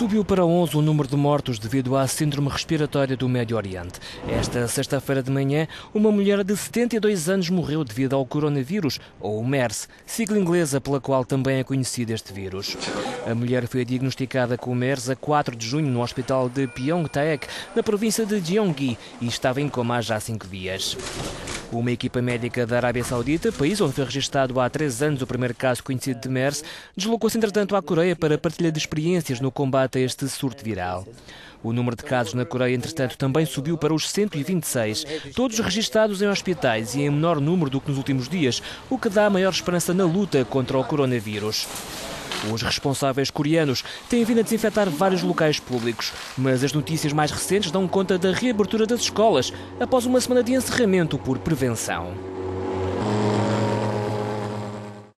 Subiu para 11 o número de mortos devido à síndrome respiratória do Médio Oriente. Esta sexta-feira de manhã, uma mulher de 72 anos morreu devido ao coronavírus, ou MERS, sigla inglesa pela qual também é conhecido este vírus. A mulher foi diagnosticada com MERS a 4 de junho no hospital de Pyeongtaek, na província de Gyeonggi, e estava em coma há já cinco dias. Uma equipa médica da Arábia Saudita, país onde foi registado há três anos o primeiro caso conhecido de MERS, deslocou-se entretanto à Coreia para partilha de experiências no combate a este surto viral. O número de casos na Coreia, entretanto, também subiu para os 126, todos registados em hospitais e em menor número do que nos últimos dias, o que dá maior esperança na luta contra o coronavírus. Os responsáveis coreanos têm vindo a desinfetar vários locais públicos, mas as notícias mais recentes dão conta da reabertura das escolas após uma semana de encerramento por prevenção.